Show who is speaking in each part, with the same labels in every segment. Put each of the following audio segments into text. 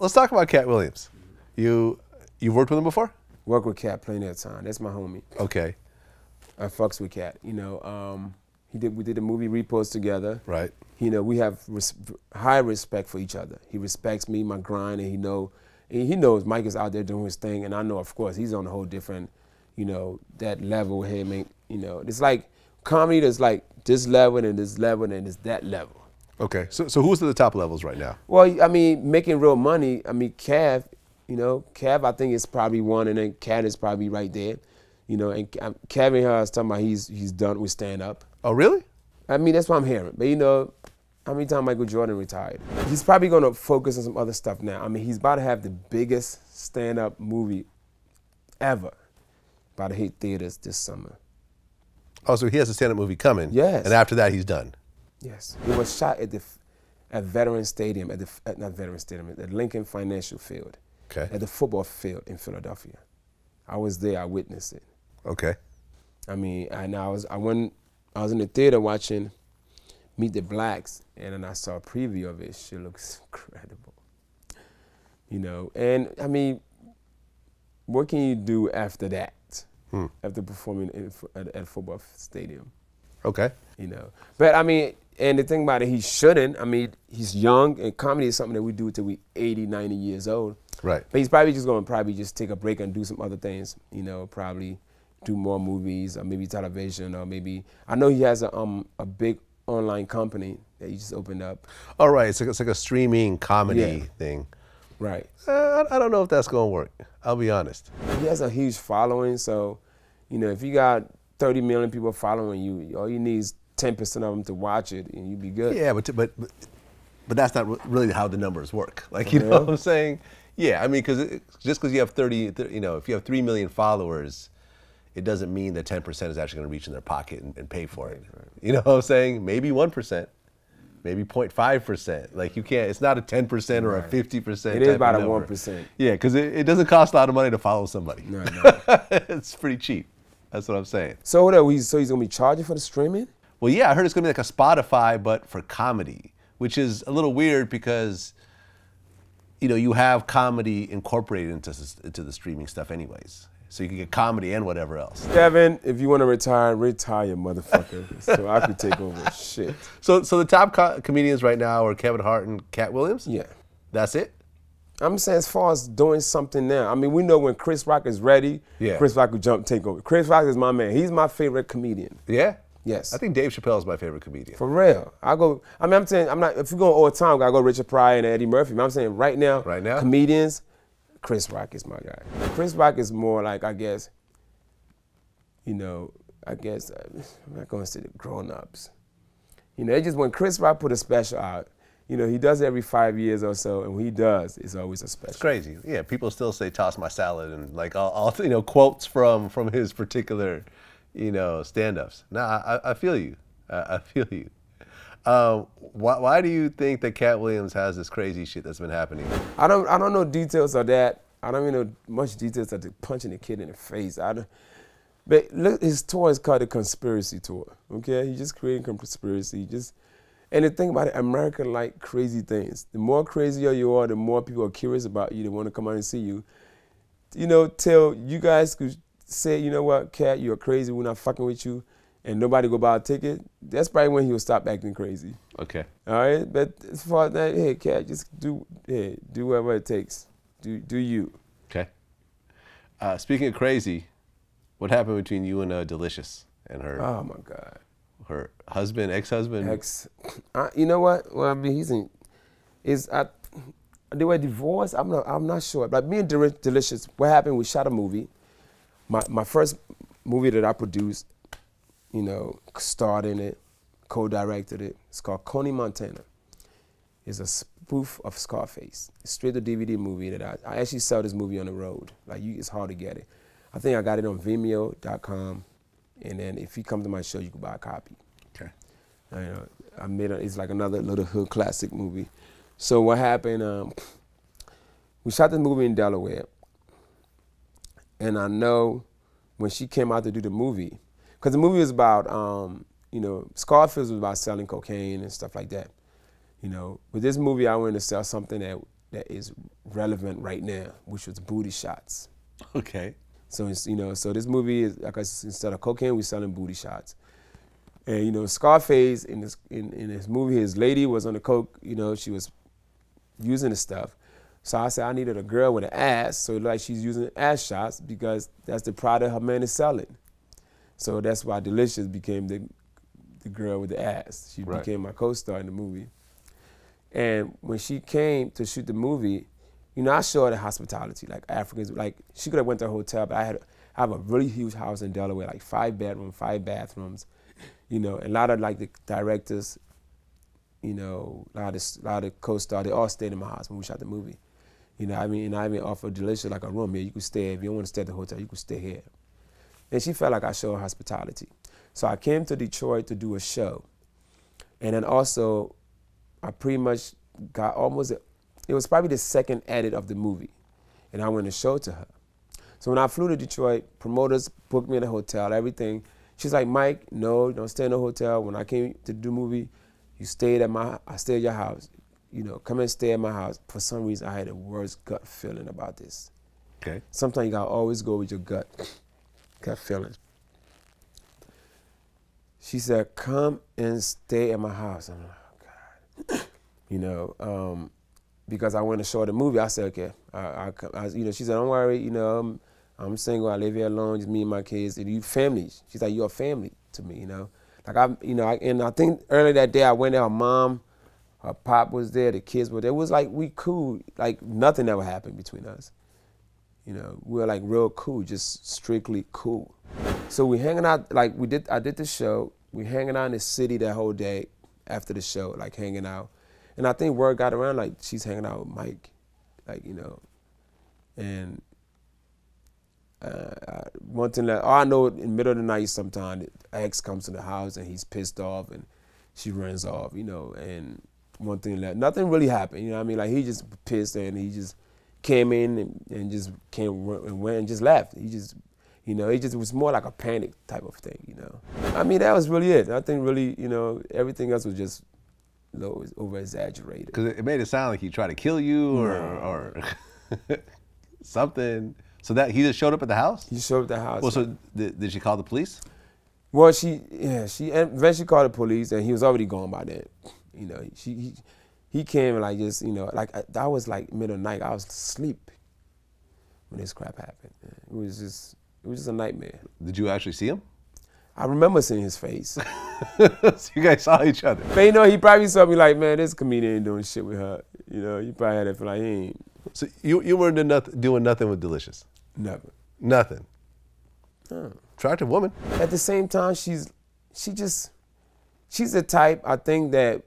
Speaker 1: Let's talk about Katt Williams. You you've worked with him before?
Speaker 2: Worked with Katt plenty of time. That's my homie.
Speaker 1: Okay.
Speaker 2: I fucks with Katt. You know, um, he did. We did a movie Repost together.
Speaker 1: Right.
Speaker 2: You know, we have res high respect for each other. He respects me, my grind, and he know, and he knows Mike is out there doing his thing, and I know, of course, he's on a whole different, you know, that level with him. And, you know, it's like comedy. There's like this level and this level and it's that level.
Speaker 1: Okay. So so who's at the top levels right now?
Speaker 2: Well, I mean, making real money. I mean, Kev, you know, Kev, I think is probably one, and then Katt is probably right there. You know, and um, Kevin here, I was talking about he's he's done with stand up.
Speaker 1: Oh really?
Speaker 2: I mean, that's what I'm hearing. But you know, how many times Michael Jordan retired? He's probably gonna focus on some other stuff now. I mean, he's about to have the biggest stand up movie ever. About to hit theaters this summer.
Speaker 1: Oh, so he has a stand up movie coming.
Speaker 2: Yes.
Speaker 1: And after that, he's done.
Speaker 2: Yes. It was shot at the at Veteran Stadium, at the at, not Veteran Stadium, at Lincoln Financial Field.
Speaker 1: Okay.
Speaker 2: At the football field in Philadelphia. I was there, I witnessed it.
Speaker 1: Okay.
Speaker 2: I mean, and I was I went I was in the theater watching Meet the Blacks, and then I saw a preview of it. She looks incredible, you know. And I mean, what can you do after that? Hmm. After performing in, at, at a football stadium,
Speaker 1: okay,
Speaker 2: you know. But I mean, and the thing about it, he shouldn't. I mean, he's young, and comedy is something that we do till we 80, 90 years old.
Speaker 1: Right.
Speaker 2: But he's probably just going to probably just take a break and do some other things. You know, probably do more movies or maybe television or maybe I know he has a um a big online company that he just opened up.
Speaker 1: All right, it's like, it's like a streaming comedy yeah. thing.
Speaker 2: Right.
Speaker 1: Uh, I don't know if that's going to work. I'll be honest.
Speaker 2: He has a huge following, so you know if you got 30 million people following you, all you need is 10% of them to watch it, and you'd be good.
Speaker 1: Yeah, but but but that's not really how the numbers work. Like you know what I'm saying? Yeah, I mean, because just because you have 30, you know, if you have three million followers it doesn't mean that 10% is actually going to reach in their pocket and, and pay for it. Right. You know what I'm saying? Maybe 1%, maybe 0.5%. Like you can't, it's not a 10% or right. a 50%.
Speaker 2: It is about a 1%.
Speaker 1: Yeah, because it, it, doesn't cost a lot of money to follow somebody.
Speaker 2: No, no.
Speaker 1: it's pretty cheap. That's what I'm saying.
Speaker 2: So what are so he's going to be charging for the streaming?
Speaker 1: Well, yeah, I heard it's going to be like a Spotify, but for comedy, which is a little weird because you know, you have comedy incorporated into, into the streaming stuff anyways so you can get comedy and whatever else.
Speaker 2: Kevin, if you want to retire, retire, motherfucker, so I could take over shit.
Speaker 1: So, so the top co comedians right now are Kevin Hart and Katt Williams.
Speaker 2: Yeah,
Speaker 1: that's it.
Speaker 2: I'm saying as far as doing something now. I mean, we know when Chris Rock is ready, yeah. Chris Rock will jump take over. Chris Rock is my man. He's my favorite comedian.
Speaker 1: Yeah.
Speaker 2: Yes.
Speaker 1: I think Dave Chappelle is my favorite comedian.
Speaker 2: For real. I go I mean I'm saying I'm not if you go all the time, I go Richard Pryor and Eddie Murphy. But I'm saying right now,
Speaker 1: right now,
Speaker 2: comedians, Chris Rock is my guy. Chris Rock is more like I guess, you know, I guess uh, I'm not going to say the grown-ups. You know, it just when Chris Rock put a special out, you know, he does it every five years or so, and when he does, it's always a special.
Speaker 1: It's crazy. Yeah, people still say "toss my salad" and like all, all you know quotes from from his particular, you know, stand-ups. Nah, I, I feel you. I, I feel you. Um, why, why do you think that Katt Williams has this crazy shit that's been happening?
Speaker 2: I don't I don't know details of that. I don't even know much details of the punching the kid in the face. I don't, but look, his tour is called the conspiracy tour. Okay, he just creating conspiracy. He just and the thing about it, America like crazy things. The more crazier you are, the more people are curious about you. They want to come out and see you. You know, till you guys could say, you know what, Katt, you're crazy. We're not fucking with you and nobody go buy a ticket, that's probably when he'll stop acting crazy.
Speaker 1: Okay.
Speaker 2: All right, but as far as that, hey, Katt, just do, hey, do whatever it takes. Do do you.
Speaker 1: Okay. Uh, speaking of crazy, what happened between you and uh, Deelishis and her?
Speaker 2: Oh my God.
Speaker 1: Her husband, ex-husband.
Speaker 2: Ex. Uh, you know what? Well, I mean, he's in. Is I. They were divorced. I'm not. I'm not sure. But me and Deelishis, what happened? We shot a movie. My my first movie that I produced you know, starred in it, co-directed it. It's called Coney Montana. It's a spoof of Scarface. It's straight to DVD movie that I, I actually sell this movie on the road. Like you, it's hard to get it. I think I got it on Vimeo.com, and then if you come to my show, you can buy a copy.
Speaker 1: Okay.
Speaker 2: I, know, I made a, it's like another little hood classic movie. So what happened? Um, we shot the movie in Delaware, and I know when she came out to do the movie, because the movie was about, um, you know, Scarface was about selling cocaine and stuff like that. You know, with this movie, I wanted to sell something that that is relevant right now, which was booty shots.
Speaker 1: Okay.
Speaker 2: So it's, you know, so this movie is like I instead of cocaine, we're selling booty shots. And you know, Scarface in this in, in his movie, his lady was on the coke. You know, she was using the stuff. So I said I needed a girl with an ass, so it looked like she's using ass shots because that's the product her man is selling. So that's why Deelishis became the the girl with the ass. She
Speaker 1: Right.
Speaker 2: became my co-star in the movie. And when she came to shoot the movie, you know, I showed her the hospitality, like Africans. Like she could have went to a hotel, but I had I have a really huge house in Delaware, like five bedrooms, five bathrooms. You know, and a lot of like the directors, you know, a lot of a lot of co-stars, they all stayed in my house when we shot the movie. You know, I mean, and I even offered Deelishis like a room here. You could stay if you don't want to stay at the hotel. You could stay here. And she felt like I showed her hospitality. So I came to Detroit to do a show, and then also, I pretty much got almost. It was probably the second edit of the movie, and I went to show to her. So when I flew to Detroit, promoters booked me in a hotel, everything. She's like, Mike, no, don't stay in a hotel. When I came to do movie, you stayed at my, I stayed at your house. You know, come and stay at my house. For some reason, I had the worst gut feeling about this.
Speaker 1: Okay.
Speaker 2: Sometimes you gotta always go with your gut, gut feeling. She said, "Come and stay at my house." I'm like, "Oh God," you know, um, because I went to show the movie. I said, "Okay," I, I, I, you know, she said, "Don't worry, you know, I'm, I'm single. I live here alone, just me and my kids. And you family." She's like, "You're a family to me," you know. Like I, you know, I, and I think earlier that day I went there. Her mom, her pop was there. The kids were there. It was like we cool. Like nothing ever happened between us. You know, we were like real cool, just strictly cool. So we hanging out, like we did, I did the show. We hanging out in the city that whole day after the show, like hanging out. And I think word got around, like she's hanging out with Mike, like, you know. And uh, one thing that, oh, I know in the middle of the night sometimes ex comes to the house and he's pissed off and she runs off, you know. And one thing left. nothing really happened, you know what I mean? Like he just pissed and he just came in and, and just came and went and just left. He just, you know, it just was more like a panic type of thing, you know. I mean, that was really it. Nothing really, you know, everything else was just know, over exaggerated.
Speaker 1: Because it it made it sound like he tried to kill you or or something. So that he just showed up at the house.
Speaker 2: He showed up at the house.
Speaker 1: Well, so did, did she call the police?
Speaker 2: Well, she yeah she eventually called the police and he was already gone by then. You know, she he, he came and like just you know like I, that was like middle of night. I was asleep when this crap happened. It was just it was just a nightmare.
Speaker 1: Did you actually see him?
Speaker 2: I remember seeing his face.
Speaker 1: so you guys saw each other.
Speaker 2: but you know, he probably saw me like, man, this comedian ain't doing shit with her. You know, he probably had that feel like he ain't
Speaker 1: So you you weren't doing nothing, doing nothing with Deelishis.
Speaker 2: never.
Speaker 1: Nothing.
Speaker 2: No.
Speaker 1: Attractive woman.
Speaker 2: at the same time, she's she just she's the type I think that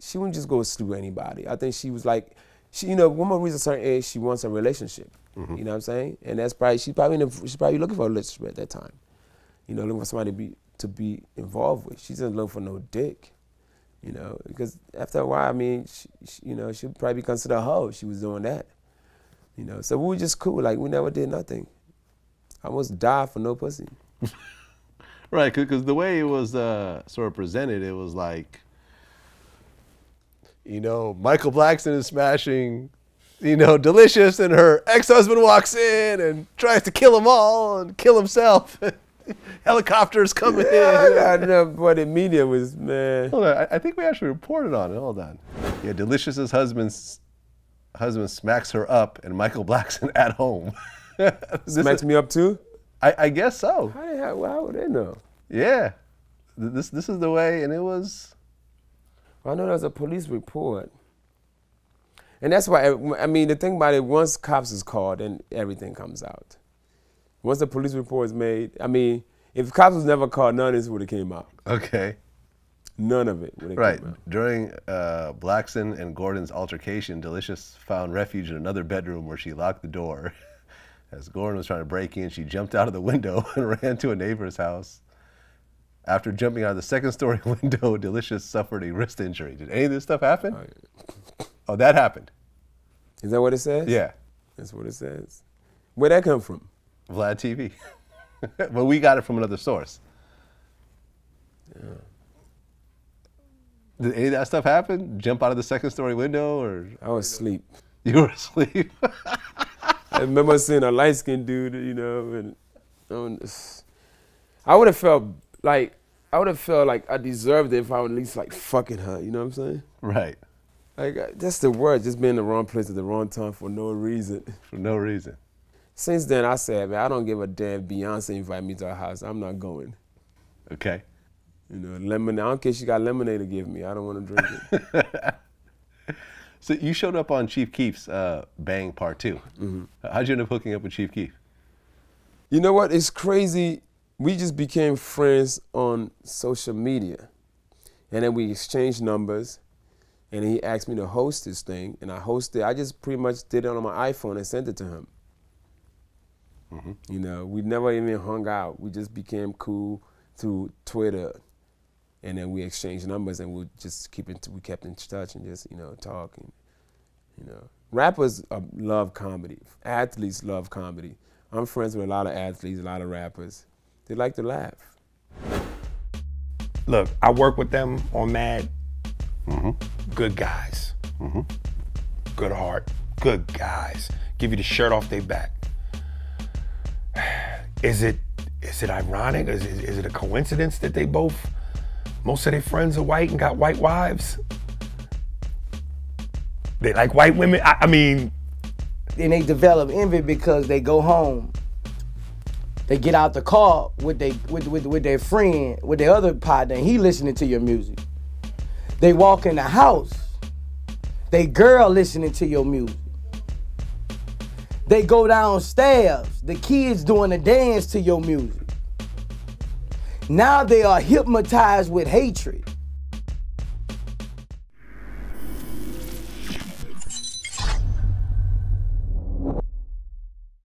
Speaker 2: she wouldn't just go with anybody. I think she was like she you know woman reaches a certain age she wants a relationship. You know what I'm saying? And that's probably she probably in a, she's probably looking for a relationship at that time. You know, looking for somebody to be to be involved with. She doesn't look for no dick. You know, because after a while, I mean, she, she, you know, she'd probably be considered a hoe. She was doing that. You know, so we were just cool. Like we never did nothing. I almost died for no pussy.
Speaker 1: Right, because the way it was uh, sort of presented, it was like, you know, Michael Blackson is smashing, you know, Deelishis, and her ex-husband walks in and tries to kill them all and kill himself. Helicopters coming
Speaker 2: I
Speaker 1: in.
Speaker 2: don't know what the media was, man.
Speaker 1: Hold on, I, I think we actually reported on it. Hold on. Yeah, Deelishis's husband's husband smacks her up, and Michael Blackson at home.
Speaker 2: Smacks
Speaker 1: is-
Speaker 2: me up too?
Speaker 1: I, I guess so.
Speaker 2: How the hell, how would they know?
Speaker 1: Yeah, this this is the way, and it was.
Speaker 2: I know there's a police report. And that's why, I mean, the thing about it, once cops is called, then everything comes out. Once the police report is made, I mean, if cops was never called, none of this would have came out.
Speaker 1: Okay.
Speaker 2: None of it would have
Speaker 1: Right.
Speaker 2: came out.
Speaker 1: During uh, Blackson and Gordon's altercation, Deelishis found refuge in another bedroom where she locked the door. As Gordon was trying to break in, she jumped out of the window and ran to a neighbor's house. After jumping out of the second story window, Deelishis suffered a wrist injury. Did any of this stuff happen? Oh, that happened.
Speaker 2: Is that what it says?
Speaker 1: Yeah.
Speaker 2: That's what it says. Where'd that come from?
Speaker 1: Vlad TV. but we got it from another source. Yeah. Did any of that stuff happen? Jump out of the second story window or
Speaker 2: I was asleep.
Speaker 1: You were asleep.
Speaker 2: I remember seeing a light skinned dude, you know, and um, I would have felt like I would have felt like I deserved it if I would at least like fucking her. You know what I'm saying?
Speaker 1: right.
Speaker 2: Like that's the word, just being in the wrong place at the wrong time for no reason.
Speaker 1: For no reason.
Speaker 2: Since then, I said, man, I don't give a damn. Beyonce invite me to her house. I'm not going.
Speaker 1: Okay.
Speaker 2: You know, lemonade. I don't care. She got lemonade to give me. I don't want to drink it.
Speaker 1: So you showed up on Chief Keef's uh, Bang Part 2
Speaker 2: Mm-hmm.
Speaker 1: How'd you end up hooking up with Chief Keef?
Speaker 2: You know what? It's crazy. We just became friends on social media. And then we exchanged numbers. And he asked me to host this thing. And I hosted, I just pretty much did it on my iPhone and sent it to him. You know, we never even hung out. We just became cool through Twitter. And then we exchanged numbers and we just keep in, we kept in touch and just, you know, talking. You know, rappers uh, love comedy. Athletes love comedy. I'm friends with a lot of athletes, a lot of rappers. They like to laugh.
Speaker 3: Look, I work with them on Mad. Mm-hmm. Good guys. Mm-hmm. Good heart. Good guys. Give you the shirt off their back. Is it is it ironic? Is it, is it a coincidence that they both, most of their friends are white and got white wives? They like white women. I, I mean,
Speaker 4: and they develop envy because they go home. They get out the car with they with, with with their friend, with their other partner, he listening to your music. They walk in the house. They girl listening to your music. They go downstairs. The kids doing a dance to your music. Now they are hypnotized with hatred.